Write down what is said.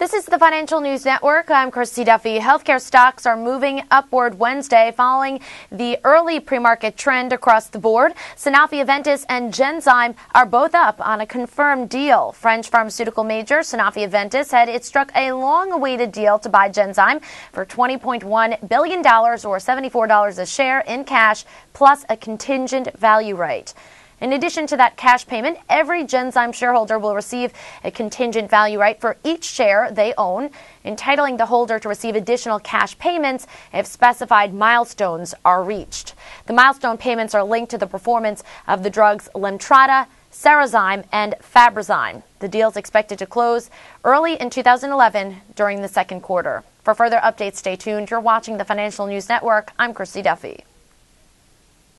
This is the Financial News Network. I'm Christy Duffy. Healthcare stocks are moving upward Wednesday following the early pre-market trend across the board. Sanofi Aventis and Genzyme are both up on a confirmed deal. French pharmaceutical major Sanofi Aventis said it struck a long-awaited deal to buy Genzyme for $20.1 billion or $74 a share in cash plus a contingent value right. In addition to that cash payment, every Genzyme shareholder will receive a contingent value right for each share they own, entitling the holder to receive additional cash payments if specified milestones are reached. The milestone payments are linked to the performance of the drugs Lemtrada, Cerezyme, and Fabrazyme. The deal is expected to close early in 2011 during the second quarter. For further updates, stay tuned. You're watching the Financial News Network. I'm Christy Duffy.